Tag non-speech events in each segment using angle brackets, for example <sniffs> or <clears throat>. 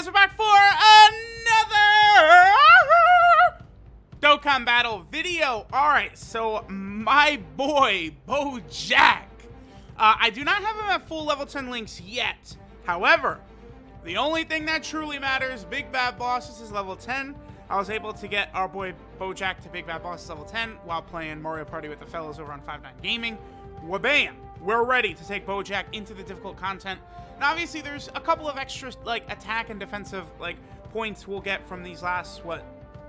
guys, we're back for another Dokkan Battle video. Alright, so my boy, Bojack. Uh, I do not have him at full level 10 links yet. However, the only thing that truly matters, Big Bad Bosses is level 10. I was able to get our boy Bojack to Big Bad Bosses level 10 while playing Mario Party with the fellows over on 5 9 Gaming. Wabam! We're ready to take Bojack into the difficult content. Now, obviously, there's a couple of extra, like, attack and defensive, like, points we'll get from these last, what,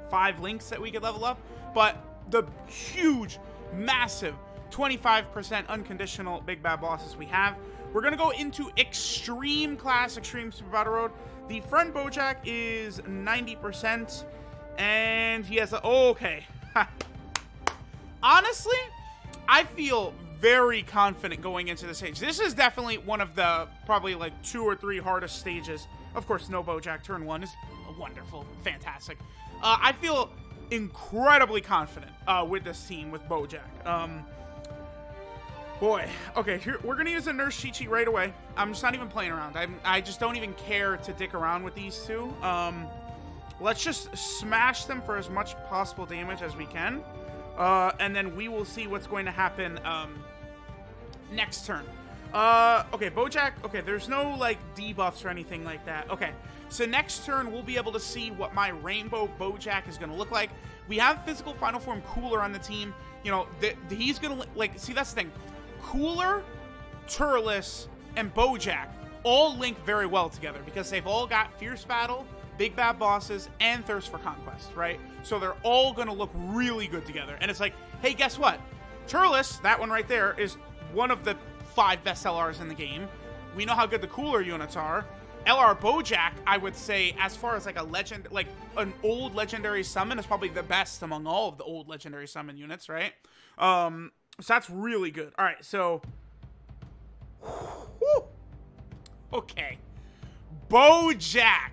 five links that we could level up. But the huge, massive, 25% unconditional Big Bad Bosses we have, we're going to go into Extreme Class, Extreme Super Battle Road. The front Bojack is 90%, and he has a... Okay. <laughs> Honestly, I feel very confident going into the stage. This is definitely one of the probably like two or three hardest stages. Of course, no Bojack turn one is wonderful, fantastic. Uh, I feel incredibly confident uh, with this team with Bojack. Um, boy, okay, here, we're gonna use a Nurse Chi Chi right away. I'm just not even playing around. I'm, I just don't even care to dick around with these two. Um, let's just smash them for as much possible damage as we can. Uh, and then we will see what's going to happen um, next turn. Uh, okay, Bojack, okay, there's no, like, debuffs or anything like that. Okay, so next turn, we'll be able to see what my Rainbow Bojack is going to look like. We have Physical Final Form Cooler on the team. You know, the, he's going to, like, see, that's the thing. Cooler, Turles, and Bojack all link very well together because they've all got Fierce Battle, Big Bad Bosses, and Thirst for Conquest, right? So they're all going to look really good together. And it's like, hey, guess what? Turles, that one right there, is one of the five best LRs in the game. We know how good the cooler units are. LR Bojack, I would say, as far as like a legend, like an old legendary summon, is probably the best among all of the old legendary summon units, right? Um, so that's really good. All right, so. Whew. Okay. Bojack.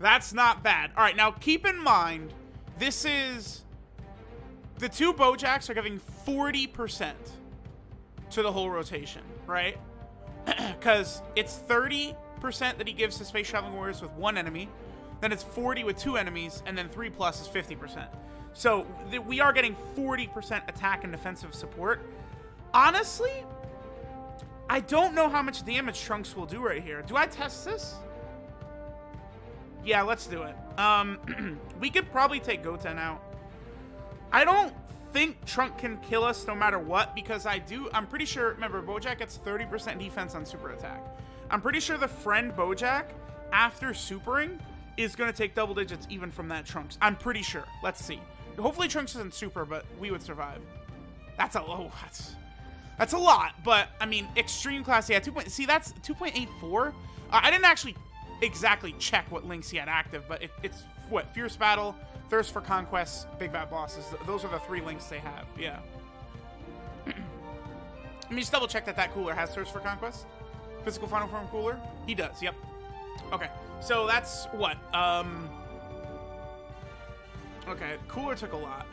That's not bad. All right, now keep in mind, this is. The two Bojacks are giving 40% to the whole rotation, right? <clears throat> Because it's 30% that he gives to Space Traveling Warriors with one enemy, then it's 40 with two enemies, and then 3 plus is 50%. So we are getting 40% attack and defensive support. Honestly, I don't know how much damage Trunks will do right here. Do I test this? Yeah, let's do it. Um, <clears throat> we could probably take Goten out. I don't think Trunk can kill us no matter what because I do. I'm pretty sure. Remember, Bojack gets 30% defense on super attack. I'm pretty sure the friend Bojack, after supering, is going to take double digits even from that Trunks. I'm pretty sure. Let's see. Hopefully Trunks isn't super, but we would survive. That's a low. Oh, that's that's a lot, but I mean, extreme class. Yeah, two point. See, that's 2.84. Uh, I didn't actually exactly check what links he had active, but it, it's what fierce battle, Thirst for Conquest, Big Bad Bosses. Those are the three links they have. Yeah. <clears throat> Let me just double check that that cooler has Thirst for Conquest. Physical Final Form cooler. He does. Yep. Okay. So that's what. Um. Okay. Cooler took a lot.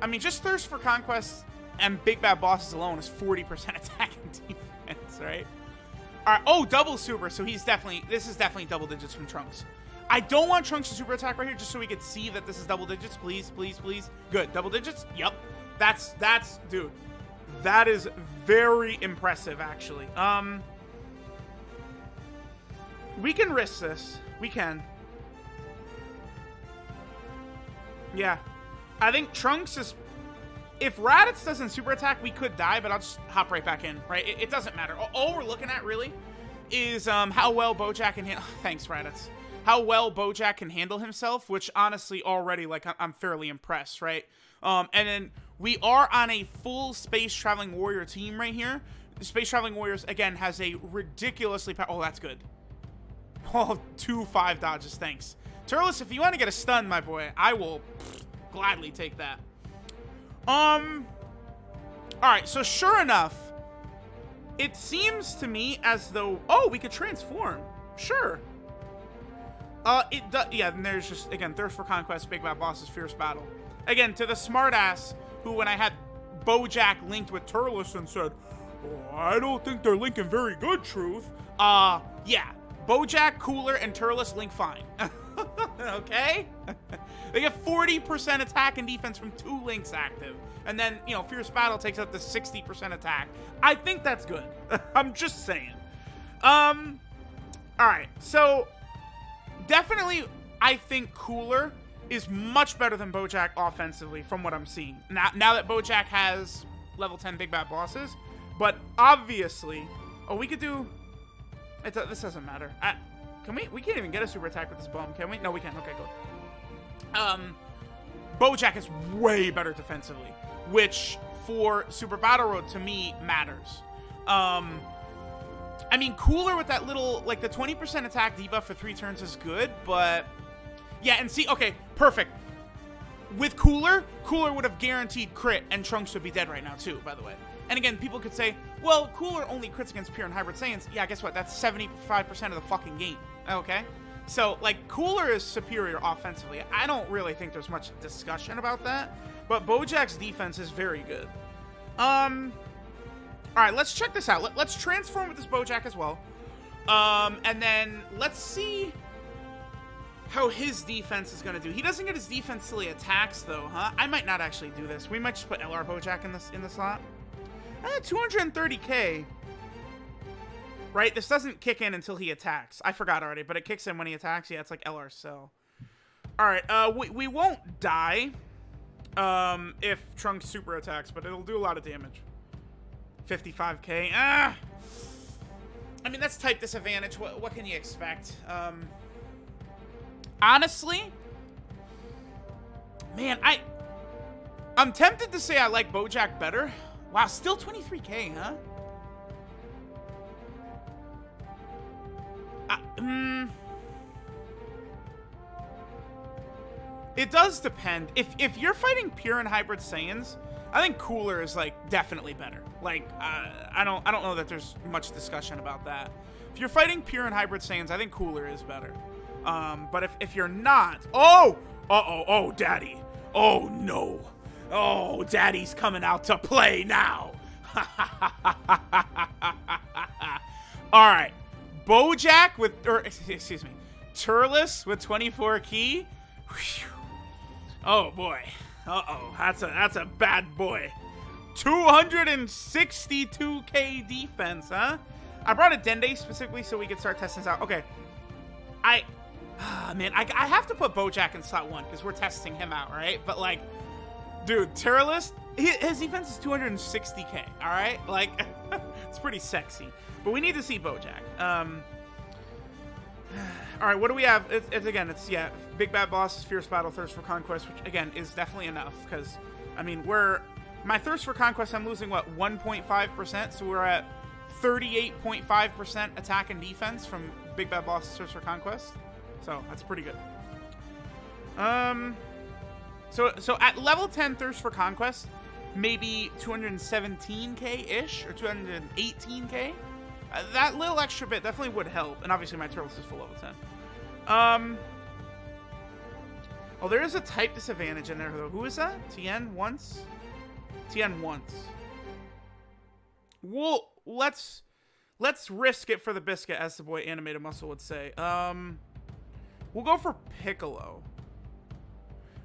I mean, just Thirst for Conquest and Big Bad Bosses alone is 40% <laughs> attack and defense, right? All right. Oh, double super. So he's definitely. This is definitely double digits from Trunks. I don't want Trunks to super attack right here just so we can see that this is double digits. Please, please, please. Good. Double digits? Yep. That's, that's, dude. That is very impressive, actually. Um, we can risk this. We can. Yeah. I think Trunks is... If Raditz doesn't super attack, we could die, but I'll just hop right back in, right? It, it doesn't matter. All we're looking at, really, is um, how well Bojack can handle... <laughs> Thanks, Raditz how well Bojack can handle himself, which honestly already like I'm fairly impressed, right? Um, and then we are on a full space traveling warrior team right here. Space traveling warriors again has a ridiculously oh that's good. <laughs> Oh, two five dodges, thanks. Turles, if you want to get a stun, my boy, I will pff, <sniffs> gladly take that. Um. All right, so sure enough, it seems to me as though oh we could transform. Sure. Uh, it does. Yeah, and there's just again thirst for conquest, big bad bosses, fierce battle. Again, to the smartass who, when I had Bojack linked with Turles and said, oh, "I don't think they're linking very good." Truth. Uh, yeah, Bojack, Cooler, and Turles link fine. <laughs> okay? <laughs> they get 40% attack and defense from two links active. And then, you know, Fierce Battle takes up to 60% attack. I think that's good. <laughs> I'm just saying. Um, alright, so definitely I think Cooler is much better than Bojack offensively from what I'm seeing. Now, now that Bojack has level 10 Big Bad Bosses, but obviously, oh, we could do, it, this doesn't matter. I, can we, we can't even get a super attack with this bomb, can we? No, we can't. okay, good. Um, Bojack is way better defensively, which for Super Battle Road to me matters. Um, I mean, Cooler with that little, like the 20% attack debuff for three turns is good, but yeah, and see, okay, perfect. With Cooler, Cooler would have guaranteed crit, and Trunks would be dead right now, too, by the way. And again, people could say, well, Cooler only crits against Pure and Hybrid Saiyans. Yeah, guess what? That's 75% of the fucking game, okay? So, like, Cooler is superior offensively. I don't really think there's much discussion about that, but Bojack's defense is very good. Um, all right, let's check this out. Let, us transform with this Bojack as well. Um, and then let's see how his defense is going to do. He doesn't get his defense till he attacks, though, huh? I might not actually do this. We might just put LR Bojack in this in the slot. Eh, 230k. Right? This doesn't kick in until he attacks. I forgot already, but it kicks in when he attacks. Yeah, it's like LR so. Alright, uh, we, we won't die um, if Trunks super attacks, but it'll do a lot of damage. 55k. Ah! I mean, that's type disadvantage. What, what can you expect? Um, honestly, man, I I'm tempted to say I like Bojack better. Wow, still 23k, huh? Uh, mm, it does depend. If if you're fighting pure and hybrid Saiyans, I think Cooler is like definitely better. Like uh, I don't I don't know that there's much discussion about that. If you're fighting pure and hybrid Saiyans, I think Cooler is better. Um, but if, if you're not, oh, uh-oh, oh, daddy. Oh, no. Oh, daddy's coming out to play now. <laughs> All right. Bojack with, or <laughs> excuse me, Turles with 24 ki. Whew. Oh boy. Uh-oh, that's a that's a bad boy. 262k defense, huh? I brought a Dende specifically so we could start testing this out. Okay. I <sighs> Ah, man, I, I have to put Bojack in slot one because we're testing him out, right? But like, dude, Turles, his defense is 260k. All right, like, <laughs> it's pretty sexy. But we need to see Bojack. Um, <sighs> <sighs> all right, what do we have? It's, it's again, it's yeah, big bad bosses, fierce battle, thirst for conquest, which again is definitely enough because I mean we're my thirst for conquest. I'm losing what 1.5 percent, so we're at 38.5 percent attack and defense from big bad bosses, thirst for conquest. So that's pretty good. Um, so so at level 10 Thirst for Conquest, maybe 217k-ish or 218k. Uh, that little extra bit definitely would help. And obviously my Turles is full level 10. Um, oh, there is a type disadvantage in there, though. Who is that? Tien once? Tien once. Well, let's let's risk it for the biscuit, as the boy animated muscle would say. Um, We'll go for Piccolo.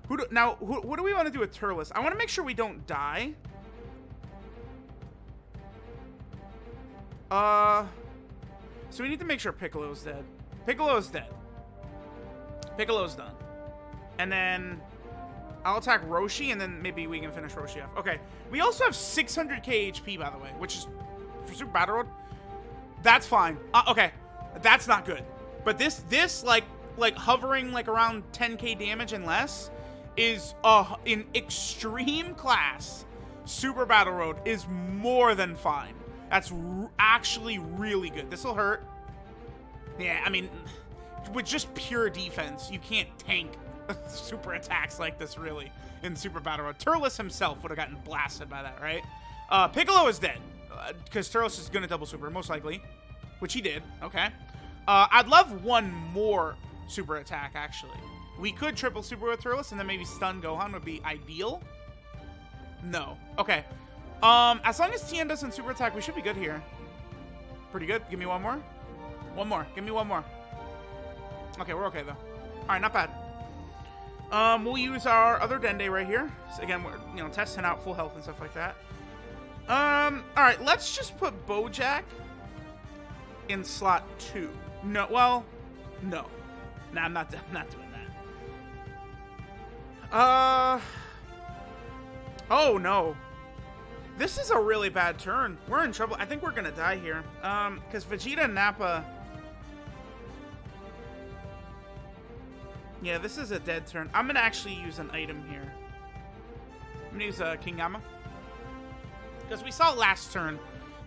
Who do, now, who, what do we want to do with Turles? I want to make sure we don't die. Uh, so we need to make sure Piccolo's dead. Piccolo's dead. Piccolo's done. And then I'll attack Roshi, and then maybe we can finish Roshi off. Okay. We also have 600k HP, by the way, which is for Super Battle Road. That's fine. Uh, okay. That's not good. But this, this, like, like hovering like around 10k damage and less is uh in extreme class super battle road is more than fine that's actually really good this will hurt yeah i mean with just pure defense you can't tank <laughs> super attacks like this really in super battle road turles himself would have gotten blasted by that right uh piccolo is dead because uh, turles is gonna double super most likely which he did okay uh, I'd love one more super attack, actually. We could triple super with Turles and then maybe stun Gohan would be ideal. No. Okay. Um, as long as Tien doesn't super attack, we should be good here. Pretty good. Give me one more. One more. Give me one more. Okay, we're okay though. All right, not bad. Um, we'll use our other Dende right here. So again, we're you know testing out full health and stuff like that. Um, all right, let's just put Bojack in slot two. No, well, no, no, I'm not. <laughs> I'm not doing that. Uh, oh no, this is a really bad turn. We're in trouble. I think we're gonna die here. Um, because Vegeta and Nappa Yeah, this is a dead turn. I'm gonna actually use an item here. I'm gonna use uh, King Yama. Because we saw last turn,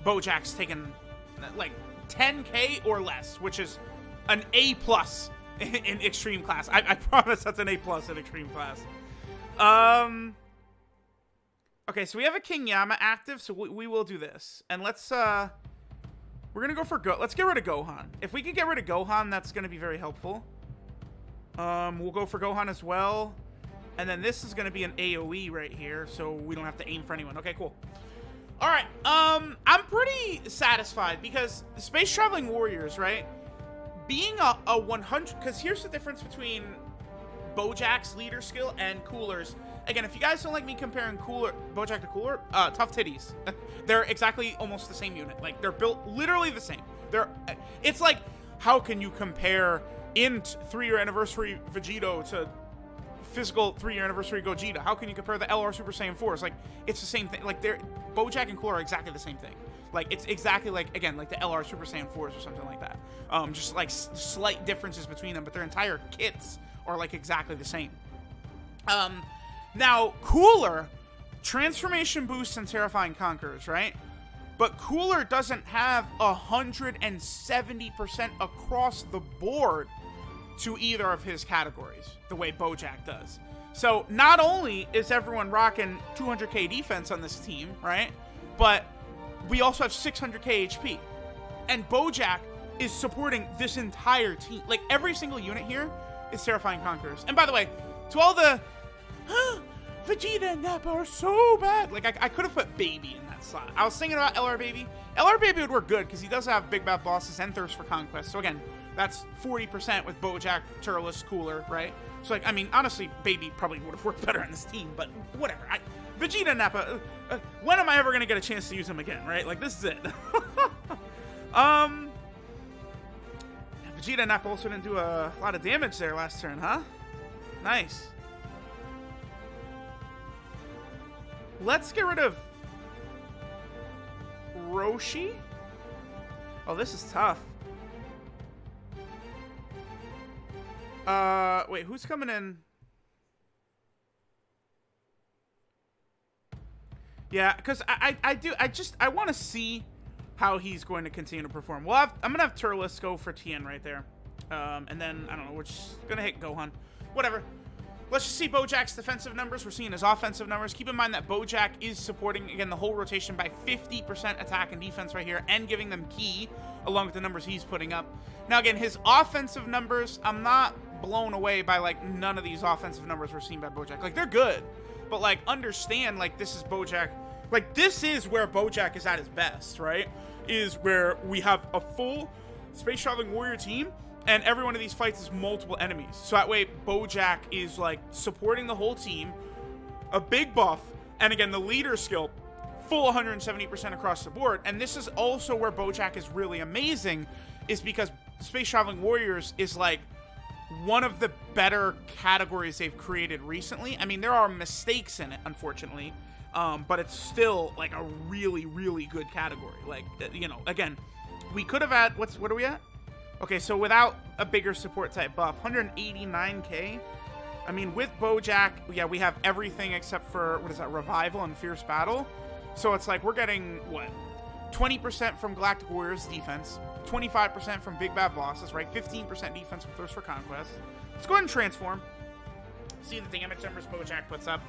Bojack's taken like 10k or less, which is an A plus <laughs> in, in extreme class. I, I, <laughs> promise that's an A plus in extreme class. Um. Okay, so we have a King Yama active, so we, we will do this, and let's uh, we're gonna go for Go. Let's get rid of Gohan. If we can get rid of Gohan, that's gonna be very helpful. Um, we'll go for Gohan as well. And then this is to be an AoE right here, so we don't have to aim for anyone. Okay, cool. All right, um, I'm pretty satisfied because Space Traveling Warriors, right? Being a, a 100, because here's the difference between Bojack's leader skill and Cooler's. Again, if you guys don't like me comparing Cooler, Bojack to Cooler, uh, Tough Titties. <laughs> they're exactly almost the same unit. Like, they're built literally the same. They're, it's like, how can you compare int three-year anniversary Vegito to physical three-year anniversary Gogeta. How can you compare the LR Super Saiyan 4? It's like it's the same thing. Like they're Bojack and Cooler are exactly the same thing. Like it's exactly like again like the LR Super Saiyan 4s or something like that. Um, just like slight differences between them, but their entire kits are like exactly the same. Um, now Cooler transformation boosts and terrifying conquerors, right? But Cooler doesn't have 170% across the board to either of his categories, the way Bojack does. So not only is everyone rocking 200k defense on this team, right? But we also have 600k HP. And Bojack is supporting this entire team. Like every single unit here is Terrifying Conquerors. And by the way, to all the <gasps> Vegeta and Nappa are so bad. Like I, I could have put Baby in that slot. I was thinking about LR Baby. LR Baby would work good because he does have big bad bosses and thirst for conquest. So again, that's 40% with Bojack, Turles, Cooler, right? So, like, I mean, honestly, Baby probably would have worked <laughs> better on this team, but whatever. I, Vegeta Nappa, uh, uh, when am I ever going to get a chance to use him again, right? Like, this is it. <laughs> um, Vegeta and Nappa also didn't do a lot of damage there last turn, huh? Nice. Let's get rid of Roshi. Oh, this is tough. Uh, wait, who's coming in? Yeah, because I, I, I, do, I just, I want to see how he's going to continue to perform. Well, i am going to have Turles go for Tien right there. Um, and then, I don't know, we're just going to hit Gohan. Whatever. Let's just see Bojack's defensive numbers. We're seeing his offensive numbers. Keep in mind that Bojack is supporting, again, the whole rotation by 50% attack and defense right here and giving them ki along with the numbers he's putting up. Now, again, his offensive numbers, I'm not blown away by like none of these offensive numbers we're seeing by Bojack. Like they're good, but like understand like this is Bojack. Like this is where Bojack is at his best, right? Is where we have a full space traveling warrior team and every one of these fights is multiple enemies. So that way Bojack is like supporting the whole team, a big buff, and again the leader skill full 170% across the board. And this is also where Bojack is really amazing is because Space Traveling Warriors is like one of the better categories they've created recently. I mean, there are mistakes in it, unfortunately, um, but it's still like a really, really good category. Like, you know, again, we could have had what's what are we at? Okay, so without a bigger support type buff, 189k. I mean, with Bojack, yeah, we have everything except for what is that, Revival and Fierce Battle. So it's like we're getting what 20% from Galactic Warriors defense, 25% from Big Bad Bosses, right? 15% defense with Thirst for Conquest. Let's go ahead and transform. See the damage numbers Bojack puts up.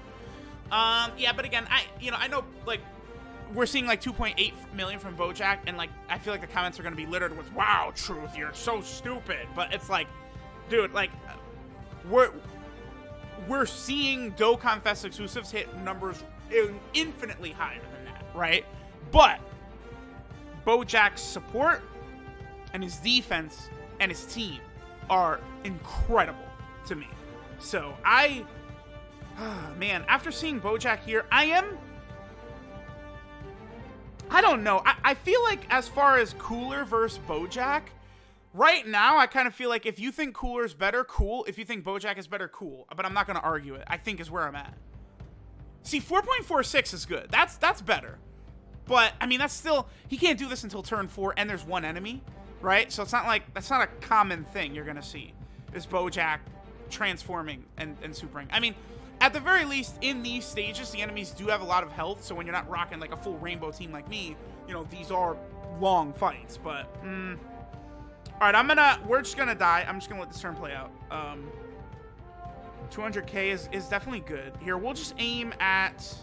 Um, yeah, but again, I you know I know like we're seeing like 2.8 million from Bojack, and like I feel like the comments are gonna be littered with "Wow, Truth, you're so stupid." But it's like, dude, like uh, we're we're seeing Dokkan Fest exclusives hit numbers infinitely higher than that, right? But Bojack's support and his defense and his team are incredible to me. So I, <sighs> man, after seeing Bojack here, I am. I don't know. I, I feel like as far as Cooler versus Bojack, right now I kind of feel like if you think Cooler's better, cool. If you think Bojack is better, cool. But I'm not gonna argue it. I think is where I'm at. See, 4.46 is good. That's that's better. But I mean, that's still he can't do this until turn four, and there's one enemy, right? So it's not like that's not a common thing you're gonna see. Is Bojack transforming and and supering? I mean, at the very least, in these stages, the enemies do have a lot of health. So when you're not rocking like a full rainbow team like me, you know these are long fights. But mm, all right, I'm gonna we're just gonna die. I'm just gonna let this turn play out. Um, 200k is is definitely good. Here, we'll just aim at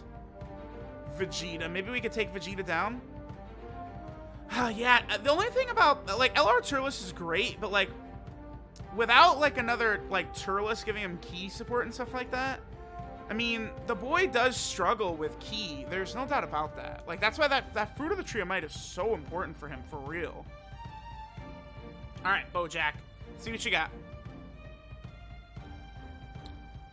Vegeta. Maybe we could take Vegeta down. <sighs> Uh, yeah, the only thing about, like, LR Turles is great, but, like, without, like, another, like, Turles giving him ki support and stuff like that, I mean, the boy does struggle with ki. There's no doubt about that. Like, that's why that, that Fruit of the Tree of Might is so important for him, for real. All right, Bojack. See what you got.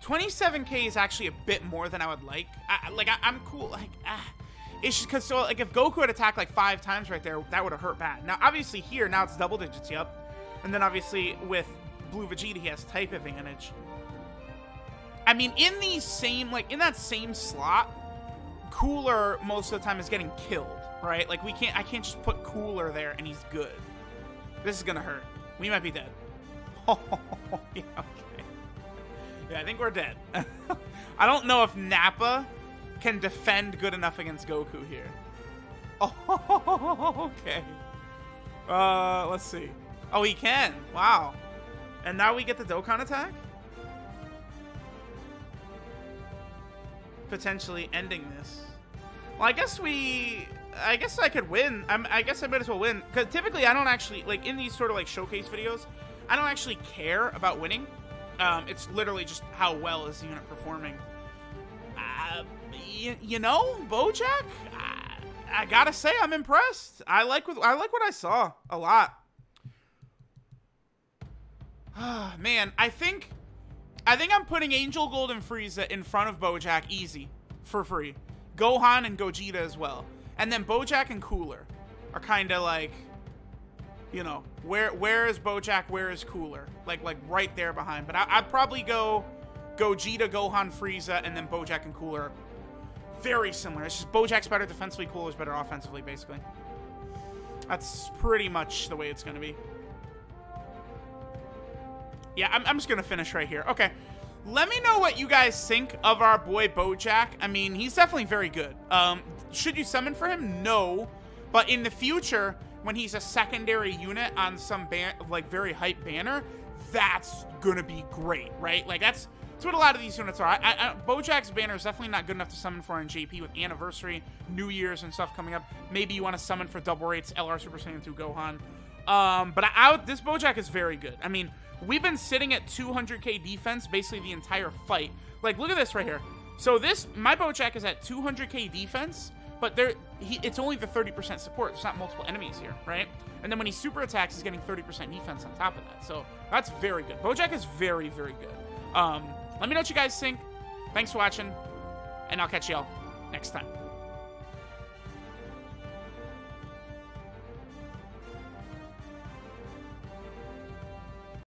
27k is actually a bit more than I would like. I, like, I, am cool. Like, ah. It's just because, so, like, if Goku had attacked, like, five times right there, that would have hurt bad. Now, obviously, here, now it's double digits, yep. And then, obviously, with Blue Vegeta, he has type advantage. I mean, in the same, like, in that same slot, Cooler, most of the time, is getting killed, right? Like, we can't, I can't just put Cooler there and he's good. This is gonna hurt. We might be dead. <laughs> Oh, yeah, okay. Yeah, I think we're dead. <laughs> I don't know if Nappa can defend good enough against Goku here. <laughs> Oh, okay. Uh, let's see. Oh, he can. Wow. And now we get the Dokkan attack? Potentially ending this. Well, I guess we... I guess I could win. I'm, I guess I might as well win. Because typically I don't actually... Like, in these sort of, like, showcase videos, I don't actually care about winning. Um, it's literally just how well is the unit performing. Uh, you, you know, Bojack, I, I, gotta say I'm impressed. I like what I like what I saw a lot. Oh, <sighs> Man, I think I think I'm putting Angel Golden Frieza in front of Bojack easy for free. Gohan and Gogeta as well. And then Bojack and Cooler are kind of like you know, where where is Bojack, where is Cooler? Like like right there behind. But I, would probably go Gogeta, Gohan, Frieza, and then Bojack and Cooler. Very similar. It's just Bojack's better defensively, Cooler's better offensively, basically. That's pretty much the way it's going to be. Yeah, I'm, I'm just going to finish right here. Okay. Let me know what you guys think of our boy Bojack. I mean, he's definitely very good. Um, should you summon for him? No. But in the future, when he's a secondary unit on some ban like very hype banner, that's gonna be great, right? Like that's that's what a lot of these units are. I, I, Bojack's banner is definitely not good enough to summon for in JP with Anniversary, New Year's, and stuff coming up. Maybe you want to summon for double rates, LR Super Saiyan 2 Gohan. Um, but I, I, this Bojack is very good. I mean, we've been sitting at 200k defense basically the entire fight. Like, look at this right here. So this, my Bojack is at 200k defense, but there, he, it's only the 30% support. There's not multiple enemies here, right? And then when he super attacks, he's getting 30% defense on top of that. So that's very good. Bojack is very, very good. Um, let me know what you guys think. Thanks for watching, and I'll catch y'all next time.